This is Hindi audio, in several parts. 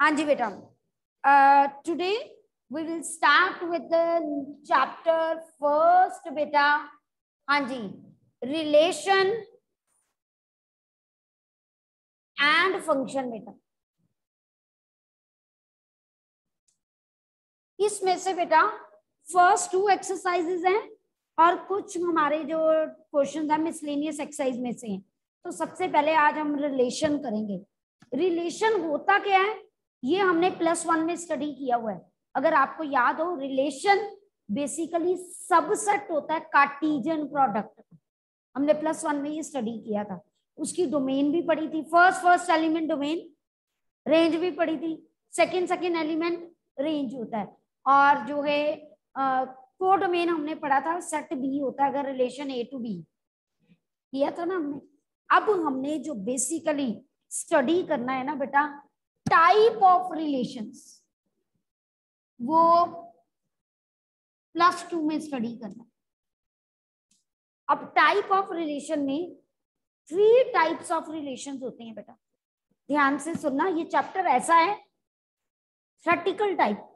हाँ जी बेटा। Today we will start with the chapter first बेटा। हाँ जी। रिलेशन एंड फ़ंक्शन बेटा। इसमें से बेटा फ़र्स्ट टू एक्सरसाइजेज हैं और कुछ हमारे जो क्वेश्चन है मिसलेनियस एक्सरसाइज में से हैं। तो सबसे पहले आज हम रिलेशन करेंगे। रिलेशन होता क्या है? ये हमने प्लस वन में स्टडी किया हुआ है। अगर आपको याद हो रिलेशन बेसिकली सबसेट होता है कार्टीजन प्रोडक्ट हमने प्लस वन में ये स्टडी किया था। उसकी डोमेन भी पढ़ी थी। First first element domain range भी पढ़ी थी। सेकंड सेकंड एलिमेंट रेंज होता है। और जो है को डोमेन हमने पढ़ा था सेट बी होता है अगर रिलेशन ए टू बी किया था ना हमने। अब हमने जो बेसिकली स्टडी करना है ना बेटा टाइप ऑफ़ रिलेशंस वो प्लस टू में स्टडी करना अब टाइप ऑफ़ रिलेशन में थ्री टाइप्स ऑफ़ रिलेशन होते हैं बेटा। ध्यान से सुनना, ये चैप्टर ऐसा है थ्रेटिकल टाइप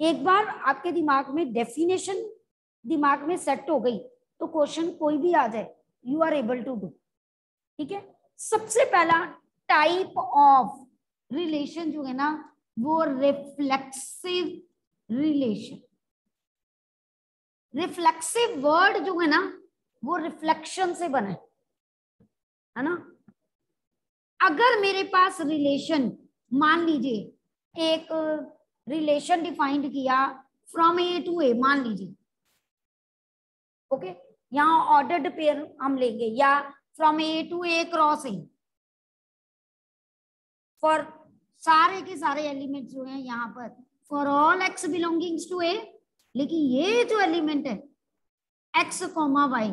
एक बार आपके दिमाग में डेफिनेशन दिमाग में सेट हो गई तो क्वेश्चन कोई भी आ जाए you are able to do ठीक है? सबसे पहला टाइप ऑफ़ रिलेशन जो है ना, वो रिफ्लेक्सिव रिलेशन रिफ्लेक्सिव वर्ड जो है ना, वो रिफ्लेक्शन से बना है। है ना? अगर मेरे पास रिलेशन मान लीजिए, एक रिलेशन डिफाइंड किया फ्रॉम ए टू ए मान लीजिए। ओके यहाँ ऑर्डर्ड पेयर हम लेंगे, या from A to A cross A for सारे के सारे एलिमेंट जो हैं यहाँ पर। For all x belongings to A लेकिन ये जो एलिमेंट है एक्स कॉमा वाई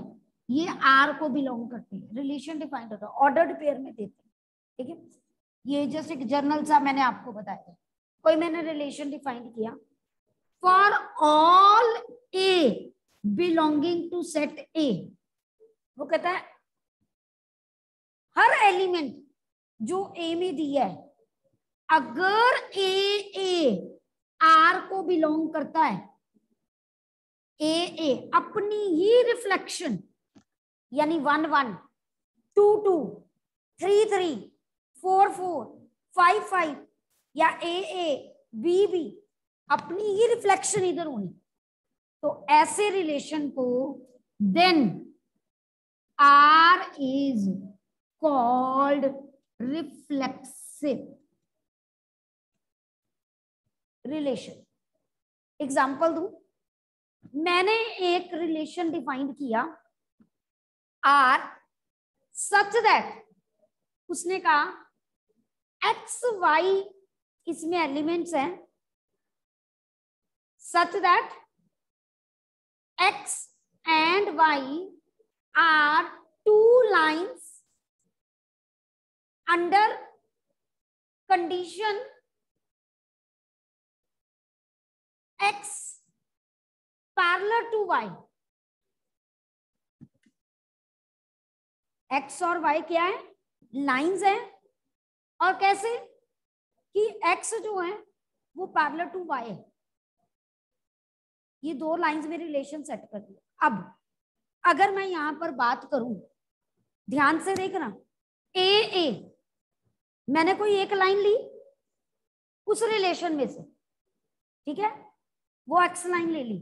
ये आर को बिलोंग करते हैं। रिलेशन डिफाइंड होता है ऑर्डर्ड पेयर में देते हैं। ठीक है? ये जस्ट एक जर्नल सा मैंने आपको बताया कोई मैंने रिलेशन डिफाइंड किया? For all a belonging to set A वो कहता है, हर एलिमेंट जो ए में दिया है अगर ए ए आर को बिलोंग करता है, ए ए अपनी ही रिफ्लेक्शन यानी one one two two three three four four five five या ए ए बी बी अपनी ही रिफ्लेक्शन इधर होनी। तो ऐसे रिलेशन को then R is called reflexive relation example two? मैंने एक रिलेशन डिफाइन किया। आर सच दैट उसने कहा एक्स वाई इसमें एलिमेंट्स हैं। Such that x and y are two lines under condition x parallel to y. X और y क्या है? लाइंस है. और कैसे? कि x जो है, वो पैरेलल टू y है. ये दो लाइंस में रिलेशन सेट कर दिया अब, अगर मैं यहाँ पर बात करूँ, ध्यान से देखना। ए ए मैंने कोई एक लाइन ली? उस रिलेशन में से। ठीक है? वो एक्स लाइन ले ली।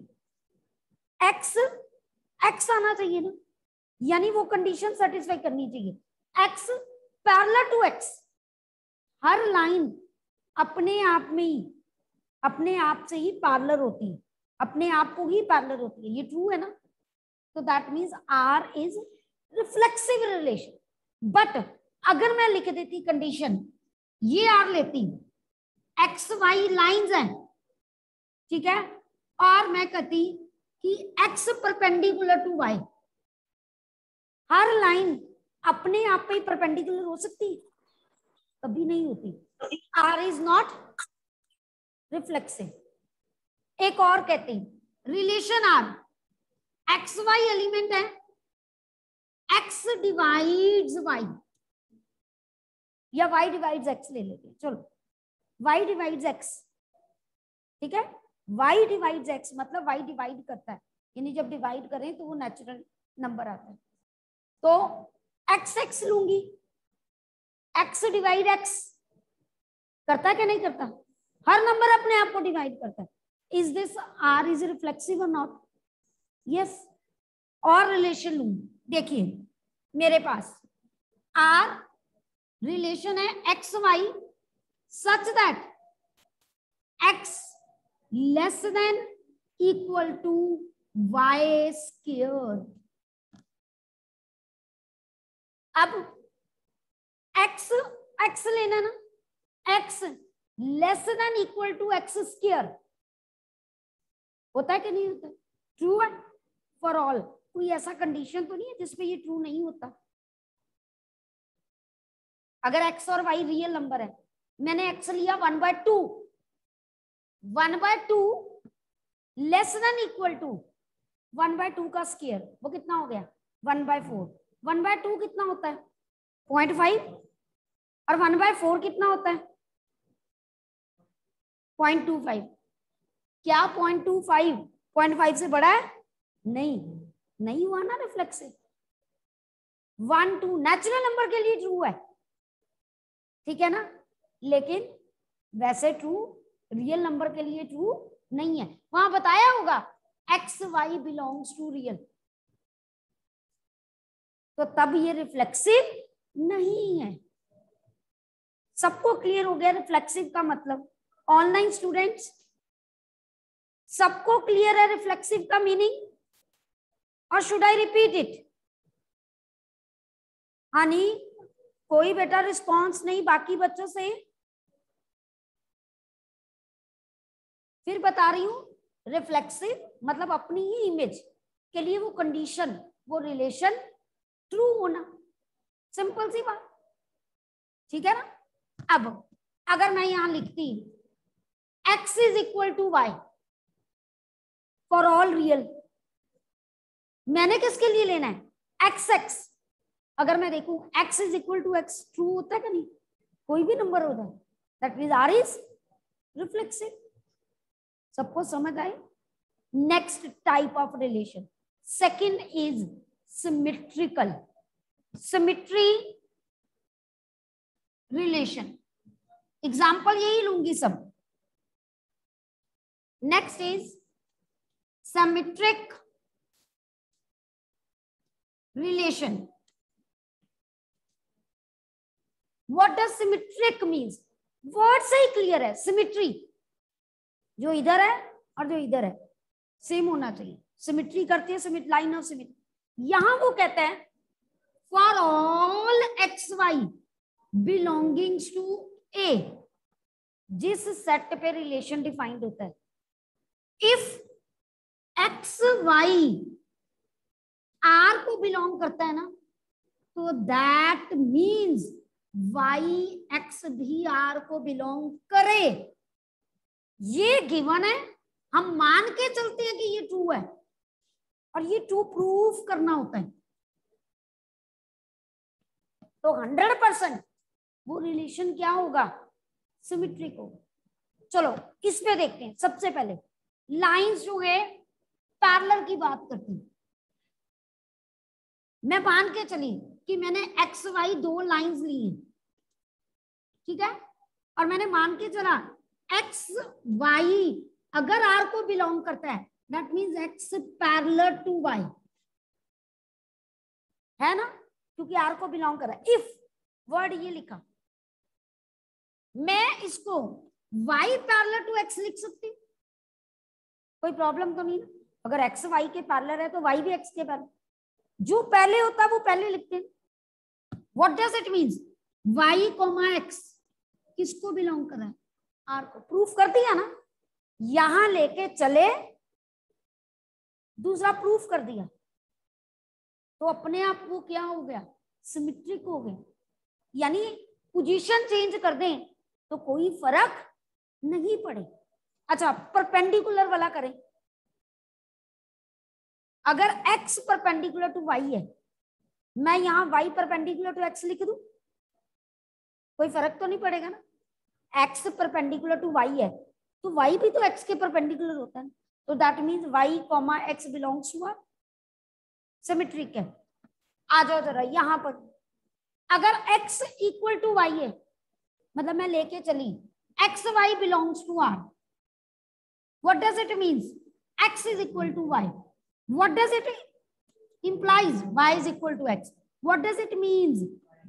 एक्स एक्स आना चाहिए ना। यानी वो कंडीशन सेटिस्फाई करनी चाहिए। एक्स पैरेलल टू एक्स हर लाइन अपने आप में ही, अपने आप से ही पार्लर होती है। अपने आप को ही पार्लर होती है। ये ट्रू है ना? तो that means R is reflexive relation but अगर मैं लिख देती कंडीशन ये आर लेती एक्स वाई लाइंस हैं। ठीक है? और मैं कहती कि x परपेंडिकुलर टू y हर लाइन अपने आप पे परपेंडिकुलर हो सकती कभी नहीं होती। R इज़ नॉट रिफ्लेक्सिव एक और कहती relation r x y element है। X डिवाइड्स y या y डिवाइड्स x ले लेते चलो। वाई डिवाइड एक्स ठीक है? वाई डिवाइड एक्स मतलब वाई डिवाइड करता है। यानी जब डिवाइड करें तो वो नेचुरल नंबर आता है। तो एक्स एक्स लूँगी। एक्स डिवाइड एक्स करता क्या नहीं करता? हर नंबर अपने आप को डिवाइड करता है। Is this R is reflexive और नॉट यस और रिलेशन लू देखिए, मेरे पास आर रिलेशन है x y such that x less than equal to y square अब एक्स एक्स लेना ना। X less than equal to x square होता है कि नहीं होता? ट्रू है? फॉर ऑल कोई ऐसा कंडीशन तो नहीं है जिसपे ये ट्रू नहीं होता? अगर एक्स और वाई रियल नंबर है, मैंने एक्स लिया one by two one by two less than equal to, one by two का स्केयर, वो कितना हो गया? One by four. One by two कितना होता है? Point five. और वन बाय फोर कितना होता है? Point two five. क्या point two five? Point five से बड़ा है? नहीं। नहीं हुआ ना reflexive one to natural number के लिए ट्रू है। ठीक है ना? लेकिन वैसे ट्रू रियल नंबर के लिए ट्रू नहीं है। वहाँ बताया होगा x y belongs to real तो तब ये रिफ्लेक्सिव नहीं है। सबको क्लियर हो गया रिफ्लेक्सिव का मतलब। ऑनलाइन स्टूडेंट्स सबको क्लियर है रिफ्लेक्सिव का मीनिंग और should I repeat it Hani कोई बेटा रिस्पॉन्स नहीं, बाकी बच्चों से? फिर बता रही हूँ रिफ्लेक्सिव मतलब अपनी ही इमेज के लिए वो कंडीशन वो रिलेशन ट्रू होना। सिंपल सी बात। ठीक है ना? अब, अगर मैं यहाँ लिखती, x is equal to y for all real मैंने किसके लिए लेना है? एक्स एक्स अगर मैं देखू, x is equal to x true होता है कि नहीं? कोई भी नंबर होता है। That mean R is reflexive सबको समझ आई next type of relation second is symmetrical symmetry relation example यही लूँगी सब. Next is symmetric relation what does symmetric means word से ही क्लियर है. सिमिट्री जो इधर है और जो इधर है। सेम होना चाहिए। सिमिट्री करती है सिमिट लाइन ऑफ़ सिमिट यहाँ वो कहते हैं for all x y belongings to A जिस सेट पे रिलेशन डिफाइंड होता है। इफ़ एक्स वाई आर को बिलोंग करता है ना तो दैट मीन्स वाई एक्स भी आर को बिलोंग करे। ये गिवन है, हम मान के चलते हैं कि ये ट्रू है। और ये ट्रू प्रूफ करना होता है। तो हंड्रेड परसेंट वो रिलेशन क्या होगा? सिमिट्रिक होगा चलो इस पे देखते हैं? सबसे पहले लाइंस जो है पैरलर की बात करती हूँ। मैं मान के चली कि मैंने एक्स वाई दो लाइंस ली हैं। ठीक है? और मैंने मान के चला एक्स वाई अगर आर को बिलोंग करता है that means x parallel to y है ना? क्योंकि आर को बिलोंग कर रहा है। इफ़ वर्ड ये लिखा। मैं इसको y पैरलर टू x लिख सकती कोई प्रॉब्लम तो नहीं अगर x, y के पैरलर है तो y भी x के पैरलर जो पहले होता है वो पहले लिखते हैं। What does it means y comma x, किसको बिलोंग कर रहा है? आर को प्रूफ कर दिया ना, यहाँ लेके चले, दूसरा प्रूफ कर दिया। तो अपने आप वो क्या हो गया? सिमिट्रिक हो गया। यानी पोजीशन चेंज कर दें तो कोई फ़र्क नहीं पड़े। अच्छा परपेंडिकुलर वाला करें। अगर x परपेंडिकुलर टू y है, मैं यहाँ y परपेंडिकुलर टू x लिख दू? कोई फ़र्क तो नहीं पड़ेगा ना? एक्स परपेंडिकुलर टू वाई है तो वाई भी तो एक्स के परपेंडिकुलर होता है। तो that means y comma x belongs to R symmetric है। आ जाओ जरा, यहाँ पर। अगर x इक्वल टू वाई है मतलब मैं लेके चली x y belongs to R what does it means? X is equal to y what does it implies y is equal to x what does it means?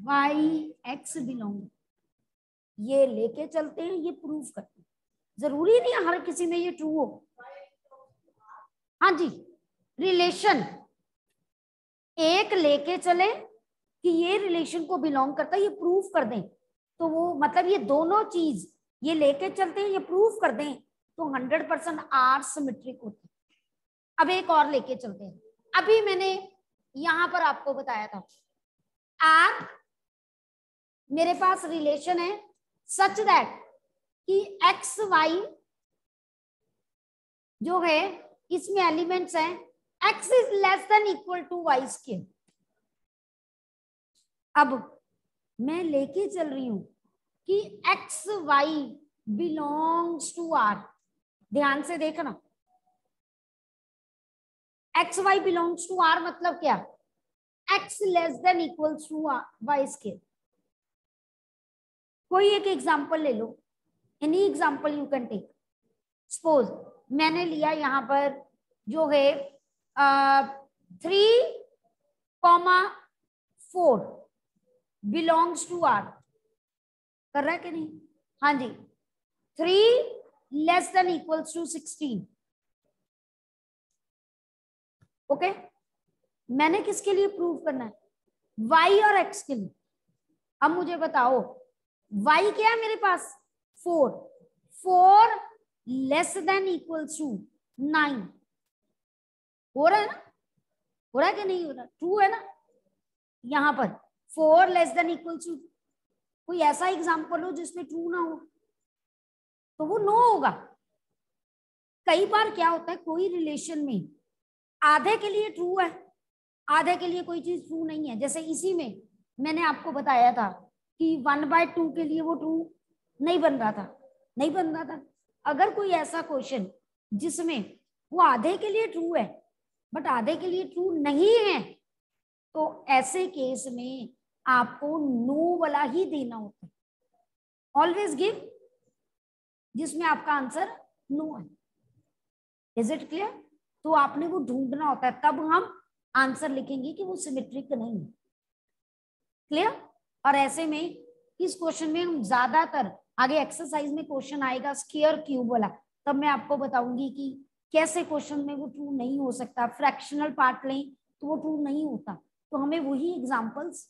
Y x belong ये लेके चलते हैं, ये प्रूफ करते हैं। ज़रूरी नहीं हर किसी में ये ट्रू हो। हाँ जी रिलेशन एक लेके चले कि ये रिलेशन को बिलोंग करता है, ये प्रूफ कर दें। तो वो मतलब ये दोनों चीज़, ये लेके चलते हैं, ये प्रूफ कर दें तो हंड्रेड परसेंट आर सिमेट्रिक होते अब एक और लेके चलते हैं। अभी मैंने यहाँ पर आपको बताया था। आर मेरे पास रिलेशन है सच दैट कि एक्स वाई जो है, इसमें एलिमेंट्स हैं, x is less than equal to y square अब मैं लेके चल रही हूँ कि x y belongs to R. ध्यान से देखना। X y belongs to R मतलब क्या? X less than equal to y square कोई एक एग्ज़ाम्पल ले लो। Any example you can take suppose मैंने लिया यहाँ पर जो है three comma four belongs to R कर रहा है कि नहीं? हाँ जी। Three less than equals to sixteen okay मैंने किसके लिए प्रूव करना है? वाई और एक्स के लिए। अब मुझे बताओ वाई क्या है मेरे पास? Four four less than equal to nine हो रहा है ना? हो रहा है कि नहीं हो रहा? ट्रू है ना? यहाँ पर. Four less than equal to कोई ऐसा एग्ज़ाम्पल हो जिसमें ट्रू ना हो? तो वो नो होगा. कई बार क्या होता है? कोई रिलेशन में आधे के लिए ट्रू है, आधे के लिए कोई चीज़ ट्रू नहीं है. जैसे इसी में मैंने आपको बताया था कि वन बाय टू के लिए वो ट्रू नहीं बन रहा था, नहीं बन रहा था। अगर कोई ऐसा क्वेश्चन जिसमें वो आधे के लिए ट्रू है बट आधे के लिए ट्रू नहीं है तो ऐसे केस में आपको नो वाला ही देना होता है। ऑलवेज गिव जिसमें आपका आंसर नो है। इज़ इट क्लियर तो आपने वो ढूंढना होता है, तब हम आंसर लिखेंगे कि वो सिमेट्रिक नहीं है। क्लियर और ऐसे में इस क्वेश्चन में हम ज़्यादातर, आगे एक्सरसाइज में क्वेश्चन आएगा स्केयर क्यूब वाला तब मैं आपको बताऊँगी कि कैसे क्वेश्चन में वो ट्रू नहीं हो सकता। फ्रैक्शनल पार्ट लें तो वो ट्रू नहीं होता। तो हमें वही एग्जाम्पल्स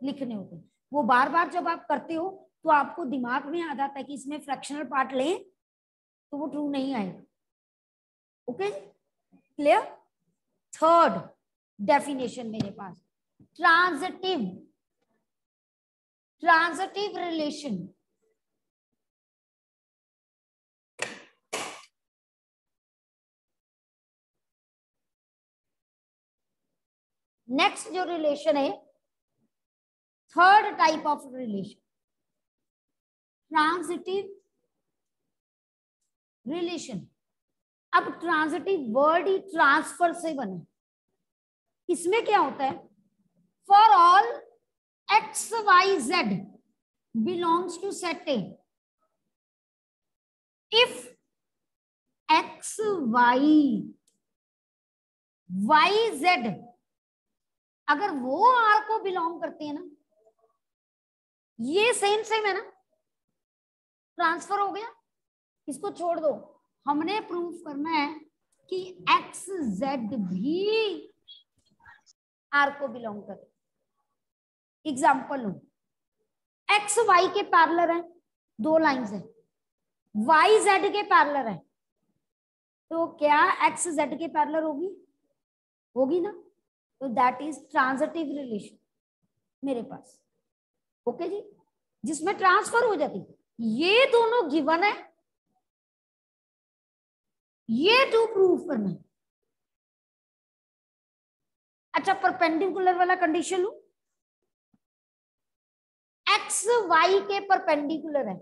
लिखने होते हैं। वो बार बार जब आप करते हो तो आपको दिमाग में आ जाता है कि इसमें फ्रैक्शनल पार्ट लें तो वो ट्रू नहीं आएगा। ओके क्लियर थर्ड डेफिनेशन मेरे पास। ट्रांजिटिव ट्रांजिटिव रिलेशन नेक्स्ट जो रिलेशन है third type of relation transitive relation अब ट्रांजिटिव वर्ड ही ट्रांसफ़र से बने। इसमें क्या होता है? For all x y z belongs to set A if x y y z अगर वो आर को बिलोंग करते हैं ना, ये सेम सेम है ना ट्रांसफ़र हो गया, इसको छोड़ दो। हमने प्रूफ करना है कि एक्स जेड भी आर को बिलोंग करे एग्ज़ाम्पल लो। एक्स वाई के पैरलर है। दो लाइंस है। वाई जेड के पैरलर है। तो क्या एक्स जेड के पैरलर होगी? होगी ना? तो दैट इज़ ट्रांजिटिव रिलेशन मेरे पास। ओके जी? जिसमें ट्रांसफ़र हो जाती। ये दोनों गिवन है। ये टू प्रूफ करना अच्छा परपेंडिकुलर वाला कंडीशन लू। एक्स वाई के परपेंडिकुलर है।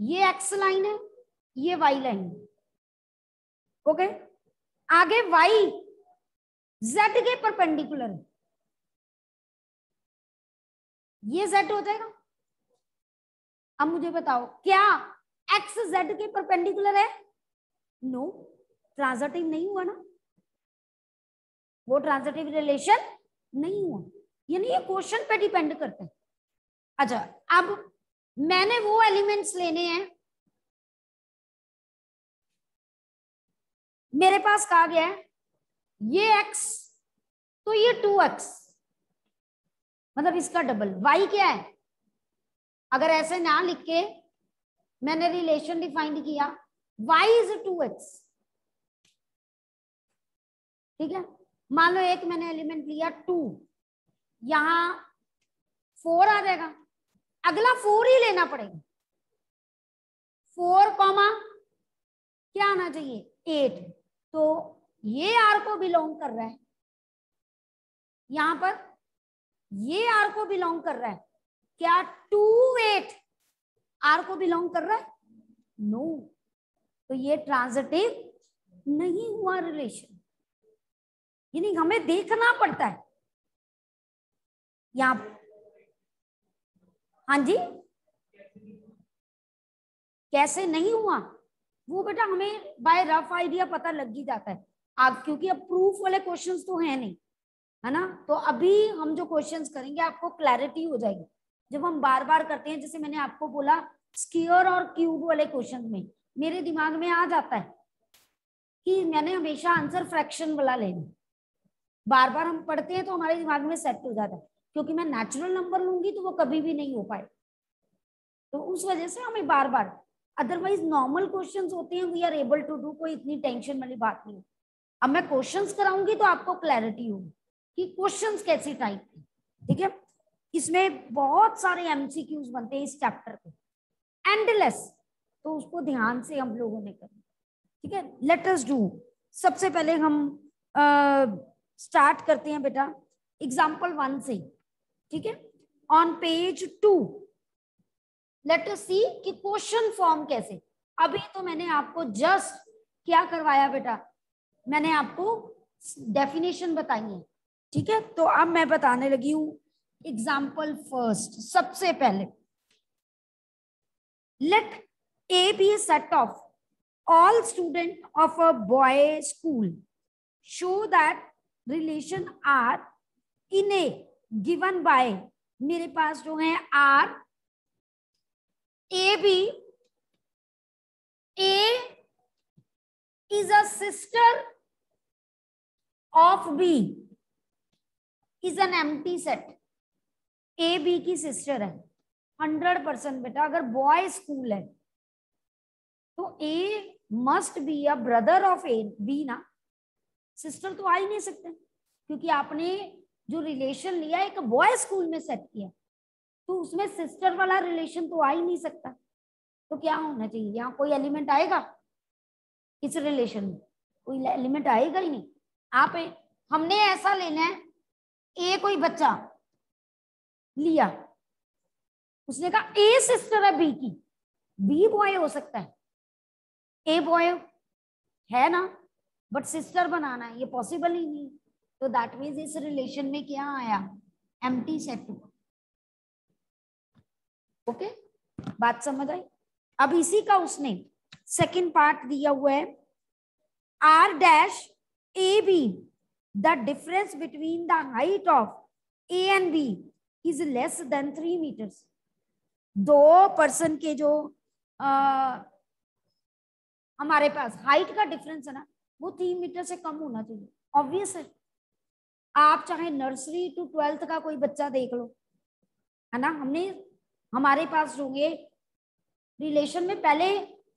ये एक्स लाइन है, ये वाई लाइन ओके आगे वाई जेड के परपेंडिकुलर है। ये जेड हो जाएगा। अब मुझे बताओ, क्या एक्स जेड के परपेंडिकुलर है? नो ट्रांजिटिव नहीं हुआ ना। वो ट्रांजिटिव रिलेशन नहीं हुआ। यानी ये क्वेश्चन पे डिपेंड करता है। अच्छा अब मैंने वो एलिमेंट्स लेने हैं। मेरे पास कहा गया है? ये x तो ये टू एक्स मतलब इसका डबल y क्या है? अगर ऐसे ना लिख के मैंने रिलेशन डिफाइंड किया, y इज़ टू एक्स ठीक है? मान लो एक मैंने एलिमेंट लिया टू यहाँ फोर आ जाएगा। अगला फोर ही लेना पड़ेगा। फोर कॉमा क्या आना चाहिए? एट तो ये आर को बिलोंग कर रहा है। यहाँ पर ये आर को बिलोंग कर रहा है। क्या टू एट आर को बिलोंग कर रहा है? No no. तो ये ट्रांजिटिव नहीं हुआ रिलेशन यानी हमें देखना पड़ता है। यहाँ हाँ जी। कैसे नहीं हुआ? वो बेटा हमें बाय रफ आइडिया पता लग ही जाता है। आप, क्योंकि अब प्रूफ वाले क्वेश्चंस तो है नहीं, है ना? तो अभी हम जो क्वेश्चंस करेंगे, आपको क्लैरिटी हो जाएगी। जब हम बार बार करते हैं, जैसे मैंने आपको बोला स्कीयर और क्यूब वाले क्वेश्चन में, मेरे दिमाग में आ जाता है कि मैंने हमेशा आंसर फ्रैक्शन वाला लेना बार बार हम पढ़ते हैं तो हमारे दिमाग में सेट हो जाता है। क्योंकि मैं नेचुरल नंबर लूँगी तो वो कभी भी नहीं हो पाए तो उस वजह से हमें बार बार अदरवाइज़ नॉर्मल क्वेश्चंस होते हैं we are able to do कोई इतनी टेंशन वाली बात नहीं। अब मैं क्वेश्चंस कराऊँगी तो आपको क्लैरिटी होगी कि क्वेश्चंस कैसी टाइप के। ठीक है? इसमें बहुत सारे एमसीक्यूज बनते हैं इस चैप्टर पे। एंडलेस तो उसको ध्यान से हम लोगों ने करना। ठीक है? लेट अस डू सबसे पहले हम स्टार्ट करते हैं बेटा। एग्ज़ाम्पल वन से। ठीक है? On page two let see कि क्वेश्चन फॉर्म कैसे? अभी तो मैंने आपको जस्ट क्या करवाया बेटा? मैंने आपको डेफिनेशन बताई है, ठीक है? तो अब मैं बताने लगी हूँ एग्ज़ाम्पल फ़र्स्ट सबसे पहले। Let A be set of all student of a boy school show that relation R in A given by मेरे पास जो है R A B A is a sister of B is an empty set A B की सिस्टर है. हंड्रेड परसेंट बेटा, अगर बॉय स्कूल है तो A must be a brother of A B ना. सिस्टर तो आ ही नहीं सकते, क्योंकि आपने जो रिलेशन लिया, एक बॉय स्कूल में सेट किया। तो उसमें सिस्टर वाला रिलेशन तो आ ही नहीं सकता। तो क्या होना चाहिए? यहाँ कोई एलिमेंट आएगा? इस रिलेशन में कोई एलिमेंट आएगा ही नहीं। आप हमने ऐसा लेना है, ए कोई बच्चा लिया। उसने कहा, ए सिस्टर है बी की। बी बॉय हो सकता है। ए बॉय है ना? बट सिस्टर बनाना है, ये पॉसिबल ही नहीं। तो दैट मीन्स इस रिलेशन में क्या आया? एम टी सेट ओके बात समझ आई? अब इसी का उसने सेकेंड पार्ट दिया हुआ है। R dash A B the difference between the height of A and B is less than three meters दो पर्सन के जो आ, हमारे पास हाइट का डिफरेंस है ना वो तीन मीटर से कम होना चाहिए। ऑब्वियस है। आप चाहे नर्सरी टू ट्वेल्थ का कोई बच्चा देख लो, है ना? हमने, हमारे पास जो ये रिलेशन में पहले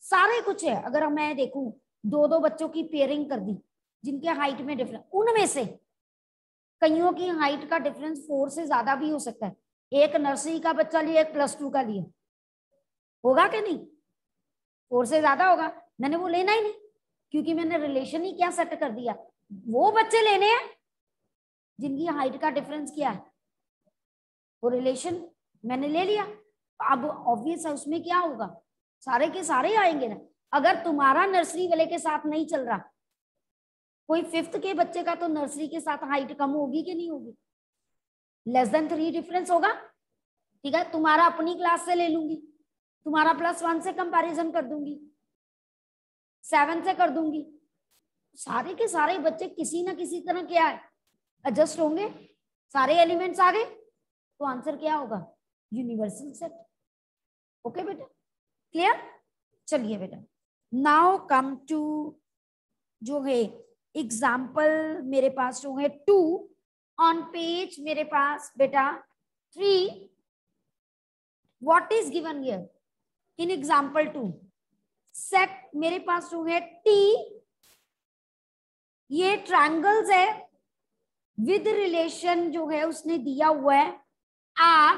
सारे कुछ है। अगर मैं देखूँ दो दो बच्चों की पेयरिंग कर दी, जिनके हाइट में डिफरेंस उनमें से कईयों की हाइट का डिफरेंस फोर से ज़्यादा भी हो सकता है। एक नर्सरी का बच्चा लिया एक प्लस टू का लिया होगा कि नहीं? फोर से ज़्यादा होगा। मैंने वो लेना ही नहीं, क्योंकि मैंने रिलेशन ही क्या सेट कर दिया। वो बच्चे लेने हैं जिनकी हाइट का डिफरेंस क्या है? वो रिलेशन मैंने ले लिया। अब ऑब्वियस है, उसमें क्या होगा? सारे के सारे आएँगे ना। अगर तुम्हारा नर्सरी वाले के साथ नहीं चल रहा, कोई फिफ्थ के बच्चे का तो नर्सरी के साथ हाइट कम होगी कि नहीं होगी? लेस देन थ्री डिफरेंस होगा। ठीक है, तुम्हारा अपनी क्लास से ले लूँगी। तुम्हारा प्लस वन से कंपैरिजन कर दूँगी। सेवन से कर दूँगी। सारे के सारे बच्चे किसी ना किसी तरह क्या है? एडजस्ट होंगे, सारे एलिमेंट्स आ गए तो आंसर क्या होगा? यूनिवर्सल सेट ओके बेटा? क्लियर चलिए बेटा। नाउ कम टू जो है एग्ज़ाम्पल मेरे पास जो है टू ऑन पेज मेरे पास बेटा three what is given here in example two set मेरे पास जो है टी ये ट्रायंगल्स है विद रिलेशन जो है उसने दिया हुआ है R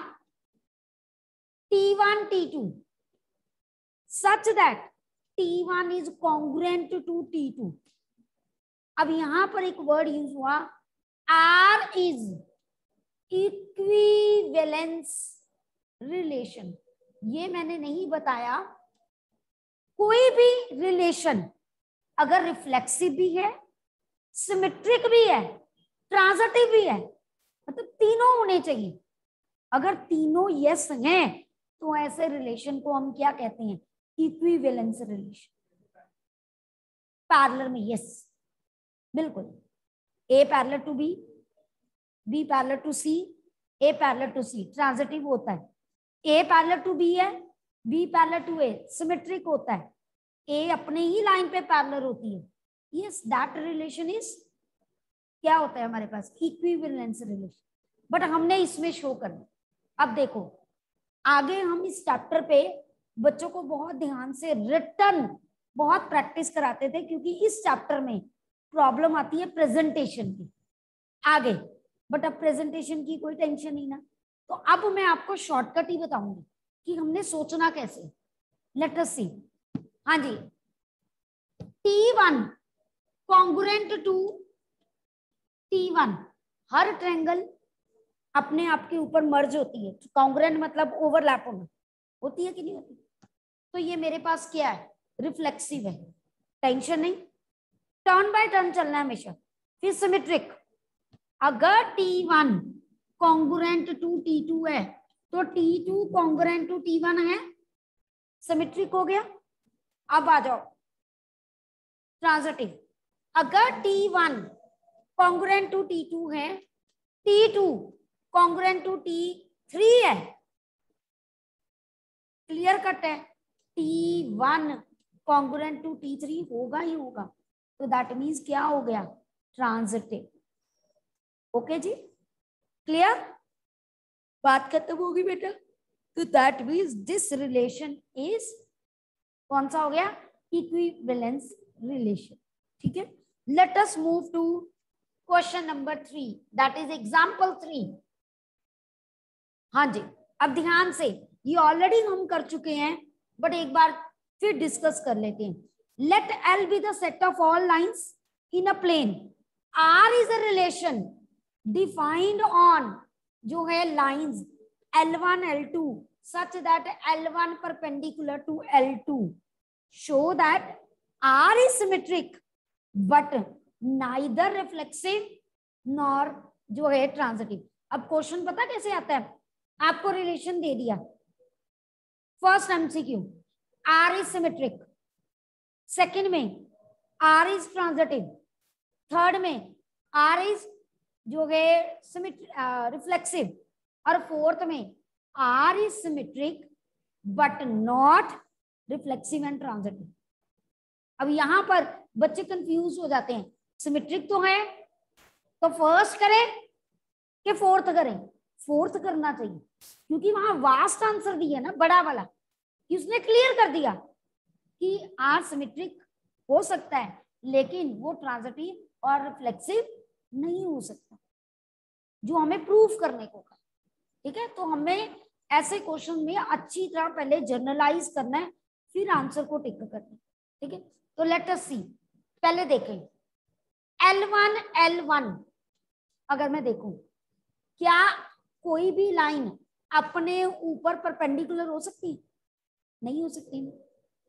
T one T two such that T one is congruent to T two अब यहाँ पर एक वर्ड यूज़ हुआ। आर इज़ इक्विवेलेंस रिलेशन ये मैंने नहीं बताया। कोई भी रिलेशन अगर रिफ्लेक्सिव भी है सिमेट्रिक भी है ट्रांजिटिव भी है। मतलब तीनों होने चाहिए। अगर तीनों यस हैं तो ऐसे रिलेशन को हम क्या कहते हैं? इक्विवेलेंस रिलेशन पैरेलल में यस बिल्कुल। A parallel to B B parallel to C A parallel to C transitive होता है। ए पैरेलल टू बी है B parallel to A symmetric होता है। ए अपने ही लाइन पे पैरेलल होती है। यस दैट रिलेशन इज़ क्या होता है हमारे पास? इक्विवेलेंस रिलेशन बट हमने इसमें शो करना। अब देखो, आगे हम इस चैप्टर पे बच्चों को बहुत ध्यान से रिटर्न बहुत प्रैक्टिस कराते थे क्योंकि इस चैप्टर में प्रॉब्लम आती है प्रेजेंटेशन की। आगे बट अब प्रेजेंटेशन की कोई टेंशन ही ना। तो अब मैं आपको शॉर्टकट ही बताऊँगी कि हमने सोचना कैसे। लेट अस सी हाँ जी। T one congruent to T one her triangle अपने आप के ऊपर मर्ज होती है। कॉन्ग्रेंट मतलब ओवरलैप होना। होती है कि नहीं होती? तो ये मेरे पास क्या है? रिफ्लेक्सिव है। टेंशन नहीं। टर्न बाय टर्न चलना है हमेशा। फिर सिमेट्रिक अगर T one congruent to T two है तो T two congruent to T one है। सिमेट्रिक हो गया। अब आ जाओ। ट्रांजिटिव अगर T one congruent to T two है T two congruent to T three है। क्लियर कट है। T one congruent to T three होगा ही होगा। तो दैट मीन्स क्या हो गया? ट्रांजिटिव ओके जी? क्लियर बात खत्म होगी बेटा। तो that means this relation is कौन सा हो गया? इक्विवेलेंस रिलेशन ठीक है? Let us move to question number three that is example three हाँ जी, अब ध्यान से, ये ऑलरेडी हम कर चुके हैं बट एक बार फिर डिस्कस कर लेते हैं। Let L be the set of all lines in a plane R is a relation defined on जो है lines L1 L2 such that L1 perpendicular to L2 show that R is symmetric, but neither reflexive nor जो है ट्रांजिटिव अब क्वेश्चन पता कैसे आता है? आपको रिलेशन दे दिया। First MCQ R is symmetric second में आर इज़ ट्रांजिटिव थर्ड में आर इज़ जो है रिफ्लेक्सिव और फोर्थ में R is symmetric but not reflexive and transitive अब यहाँ पर बच्चे कंफ्यूज हो जाते हैं। सिमेट्रिक तो है तो फ़र्स्ट करें कि फोर्थ करें? फोर्थ करना चाहिए, क्योंकि वहाँ वास्ट आंसर दिया ना, बड़ा वाला। कि उसने क्लियर कर दिया कि आर सिमेट्रिक हो सकता है, लेकिन वो ट्रांजिटिव और रिफ्लेक्सिव नहीं हो सकता, जो हमें प्रूफ करने को कहा। ठीक है? तो हमें ऐसे क्वेश्चन में अच्छी तरह पहले जर्नलाइज करना है, फिर आंसर को टिक करना ठीक है? तो लेट अस सी पहले देखें। L1 L1 अगर मैं देखूँ, क्या कोई भी लाइन अपने ऊपर परपेंडिकुलर हो सकती नहीं हो सकती।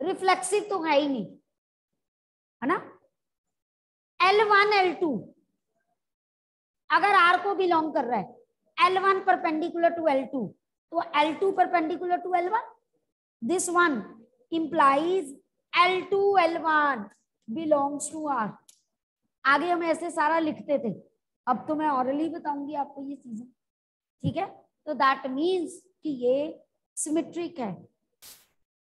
रिफ्लेक्सिव तो है ही नहीं, है ना? एल वन एल टू अगर आर को बिलोंग कर रहा है L one perpendicular to L two तो L two perpendicular to L one this one implies L two L one belongs to R आगे हम ऐसे सारा लिखते थे। अब तो मैं ऑरली बताऊँगी आपको ये चीज़ें। ठीक है? तो दैट मीन्स कि ये सिमेट्रिक है।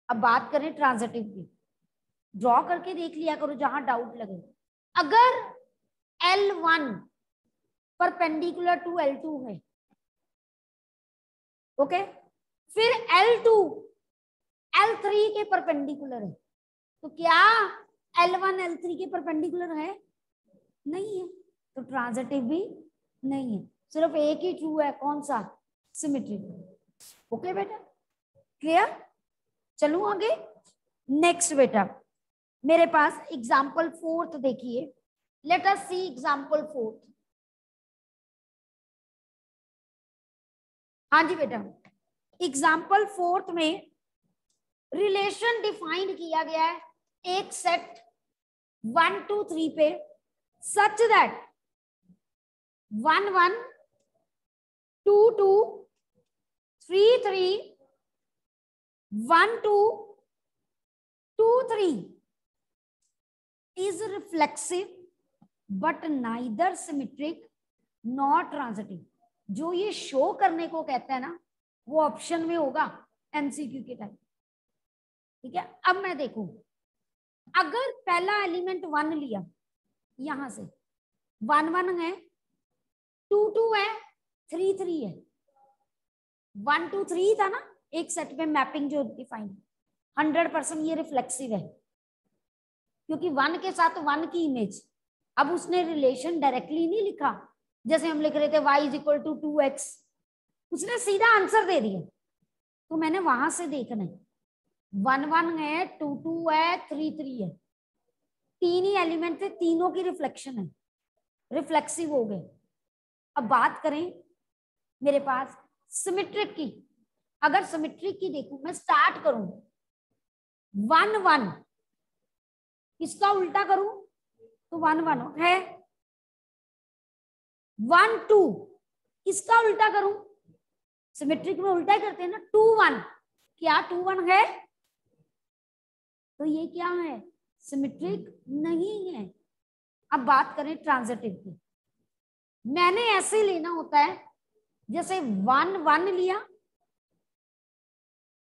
अब बात करें ट्रांजिटिव की। ड्रॉ करके देख लिया करो जहाँ डाउट लगे। अगर L1 परपेंडिकुलर टू L2 है। ओके फिर L2 L3 के परपेंडिकुलर है। तो क्या L1 L3 के परपेंडिकुलर है? नहीं है तो ट्रांजिटिव भी नहीं है। सिर्फ़ एक ही ट्रू है, कौन सा? सिमेट्रिक ओके बेटा? क्लियर चलू आगे? नेक्स्ट बेटा, मेरे पास एग्ज़ाम्पल फोर्थ देखिए। Let us see example fourth हाँ जी बेटा। एग्ज़ाम्पल फोर्थ में रिलेशन डिफाइंड किया गया है। एक सेट वन टू थ्री पे। Such that one one two two three three one two two three is reflexive, but neither symmetric nor transitive. जो ये शो करने को कहता है ना, वो ऑप्शन में होगा एमसीक्यू के टाइम ठीक है? अब मैं देखू। अगर पहला एलिमेंट वन लिया यहाँ से। वन वन है। टू टू है। थ्री थ्री है। वन टू थ्री था ना? एक सेट पे मैपिंग जो डिफाइन हंड्रेड परसेंट ये रिफ्लेक्सिव है। क्योंकि वन के साथ वन की इमेज अब उसने रिलेशन डायरेक्टली नहीं लिखा। जैसे हम लिख रहे थे y is equal to two x उसने सीधा आंसर दे दिया। तो मैंने वहाँ से देखना है। वन वन है टू टू है थ्री थ्री है। तीन ही एलिमेंट थे तीनों की रिफ्लेक्शन है। रिफ्लेक्सिव हो गए। अब बात करें मेरे पास सिमेट्रिक की। अगर सिमेट्रिक की देखू, मैं स्टार्ट करूँ। वन वन इसका उल्टा करूँ? तो वन वन है। वन टू इसका उल्टा करूँ? सिमेट्रिक में उल्टा करते हैं ना। टू वन क्या टू वन है? तो ये क्या है? सिमेट्रिक नहीं है। अब बात करें ट्रांजिटिव की। मैंने ऐसे लेना होता है, जैसे वन वन लिया।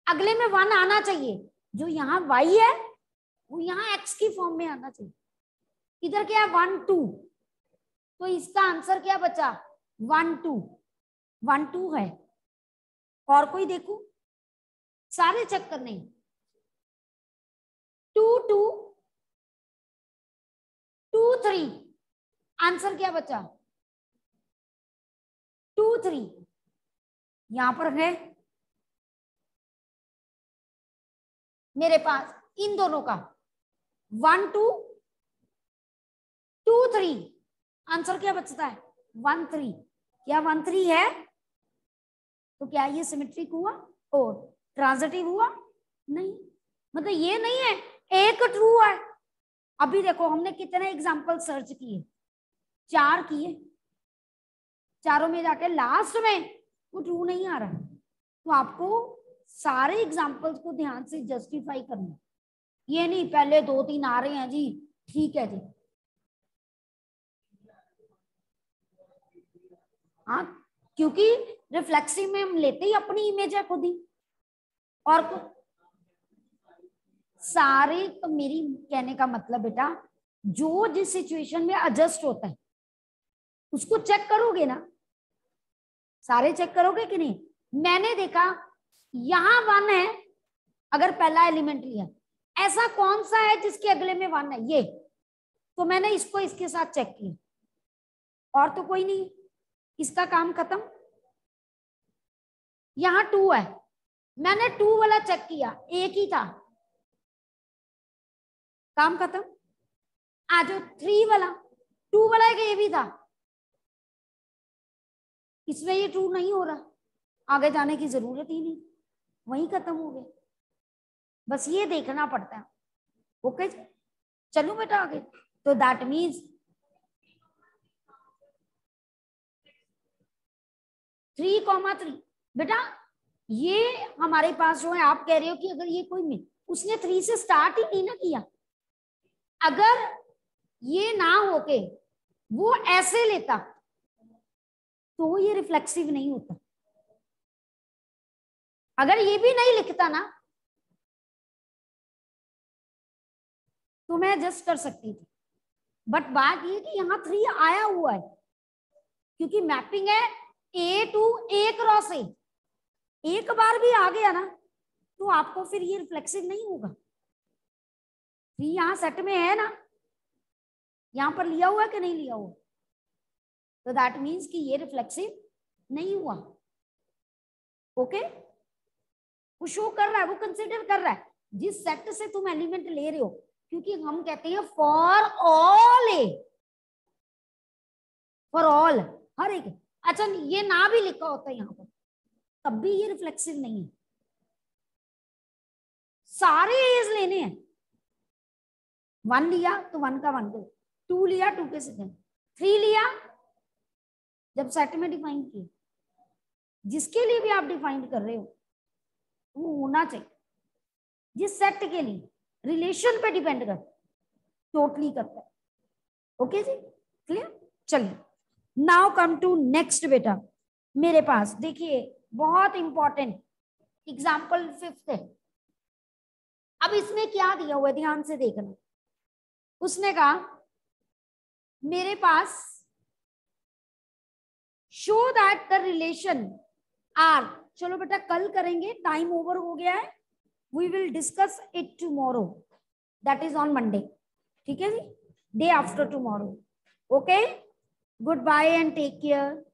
अगले में वन आना चाहिए। जो यहाँ वाई है, वो यहाँ एक्स की फॉर्म में आना चाहिए। इधर क्या है? वन टू तो इसका आंसर क्या बचा? वन टू वन टू है। और कोई देखू? सारे चेक करने two two two three. Answer क्या बचा? Two three. यहाँ पर है। मेरे पास इन दोनों का। One, two. Two three. Answer क्या बचता है? One three. क्या वन थ्री है? तो क्या ये सिमेट्रिक हुआ? और ट्रांजिटिव हुआ? नहीं। मतलब ये नहीं है, एक ट्रू है। अभी देखो, हमने कितने एग्ज़ाम्पल सर्च किए? चार किए। चारों में जाके लास्ट में वो ट्रू नहीं आ रहा। तो आपको सारे एग्जाम्पल्स को ध्यान से जस्टिफाई करना। ये नहीं, पहले दो तीन आ रहे हैं जी। ठीक है जी। हाँ क्योंकि रिफ्लेक्सिव में हम लेते ही अपनी इमेज है खुद ही। और सारे तो मेरी कहने का मतलब बेटा, जो जिस सिचुएशन में एडजस्ट होता है, उसको चेक करोगे ना? सारे चेक करोगे कि नहीं? मैंने देखा, यहाँ वन है, अगर पहला एलिमेंट लिया ऐसा कौन सा है जिसके अगले में वन है? ये। तो मैंने इसको इसके साथ चेक किया। और तो कोई नहीं। इसका काम खत्म। यहाँ टू है। मैंने टू वाला चेक किया। एक ही था। काम खत्म? आज थ्री वाला। टू वाला ये भी था? इसमें ये टू नहीं हो रहा। आगे जाने की ज़रूरत ही नहीं। वही खत्म हो गया। बस ये देखना पड़ता है। ओके चलू बेटा आगे। तो that means three comma three बेटा, ये हमारे पास जो है, आप कह रहे हो कि अगर ये कोई मिल, उसने थ्री से स्टार्ट ही नहीं ना किया। अगर ये ना होके वो ऐसे लेता तो ये रिफ्लेक्सिव नहीं होता। अगर ये भी नहीं लिखता ना तो मैं एडजस्ट कर सकती थी। बट बात ये कि यहाँ थ्री आया हुआ है, क्योंकि मैपिंग है ए टू ए क्रॉस ए एक बार भी आ गया ना तो आपको फिर ये रिफ्लेक्सिव नहीं होगा। थ्री यहाँ सेट में है ना? यहाँ पर लिया हुआ कि नहीं लिया हुआ? तो दैट मीन्स कि ये रिफ्लेक्सिव नहीं हुआ। ओके वो शो कर रहा है, वो कंसिडर कर रहा है। जिस सेट से तुम एलिमेंट ले रहे हो, क्योंकि हम कहते हैं for all A for all हर एक। अच्छा ये ना भी लिखा होता है यहाँ पर। तब भी ये रिफ्लेक्सिव नहीं है। सारे एज लेने हैं। वन लिया तो वन का वन के टू लिया टू के सेकेंड थ्री लिया, जब सेट में डिफाइन किया जिसके लिए भी आप डिफाइन कर रहे हो, वो होना चाहिए। जिस सेट के लिए। रिलेशन पे डिपेंड कर। टोटली करता है। ओके जी? क्लियर चलिए। नाउ कम टू नेक्स्ट बेटा। मेरे पास, देखिए, बहुत इंपॉर्टेंट एग्ज़ाम्पल फिफ्थ है। अब इसमें क्या दिया हुआ है? ध्यान से देखना। उसने कहा, मेरे पास show that the relation R चलो बेटा, कल करेंगे टाइम ओवर हो गया है। We will discuss it tomorrow that is on Monday ठीक है जी? Day after tomorrow okay good bye and take care